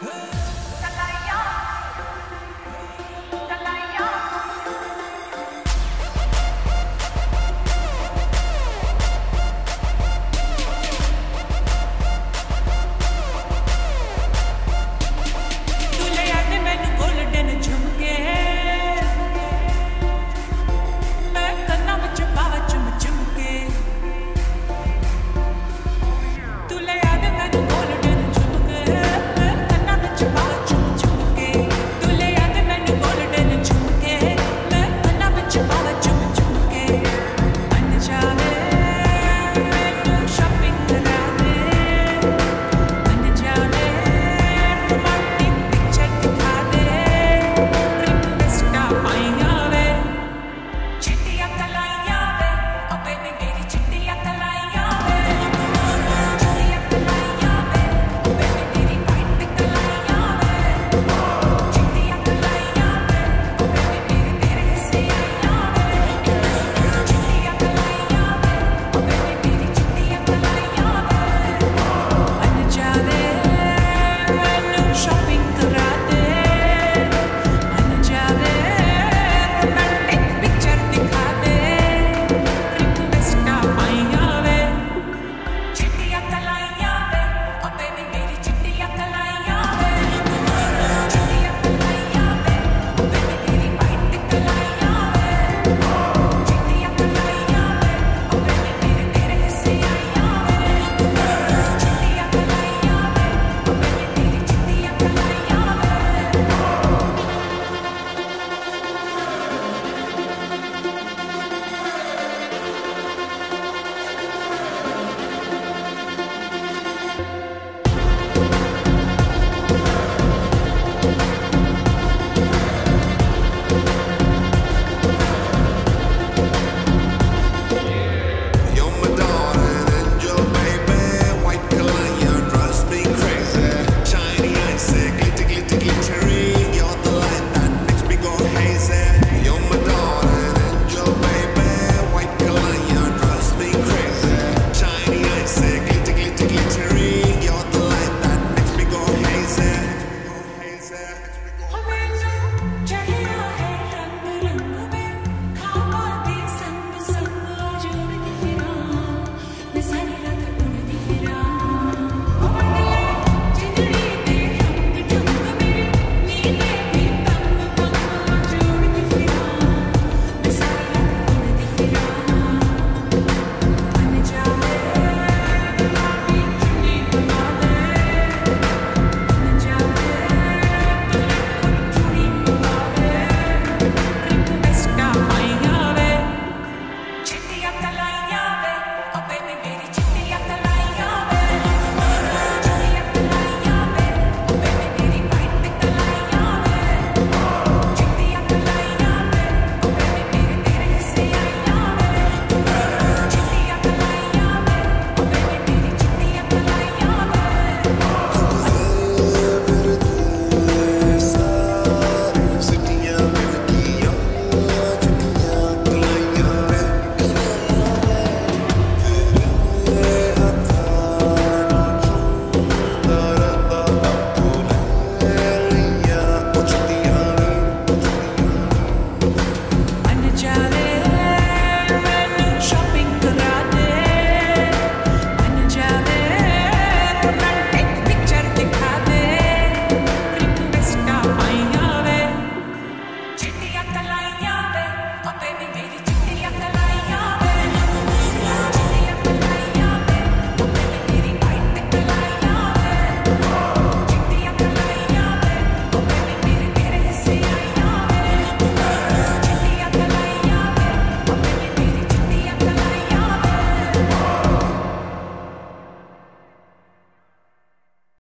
Hey.